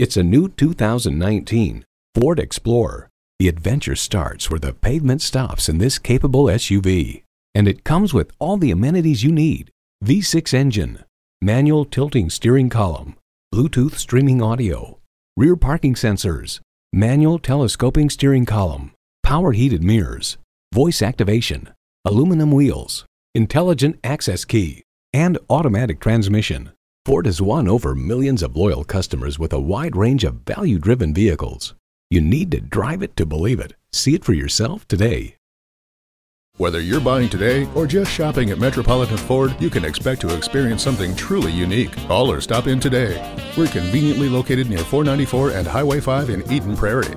It's a new 2019 Ford Explorer. The adventure starts where the pavement stops in this capable SUV. And it comes with all the amenities you need. V6 engine, manual tilting steering column, Bluetooth streaming audio, rear parking sensors, manual telescoping steering column, power heated mirrors, voice activation, aluminum wheels, intelligent access key, and automatic transmission. Ford has won over millions of loyal customers with a wide range of value-driven vehicles. You need to drive it to believe it. See it for yourself today. Whether you're buying today or just shopping at Metropolitan Ford, you can expect to experience something truly unique. Call or stop in today. We're conveniently located near 494 and Highway 5 in Eden Prairie.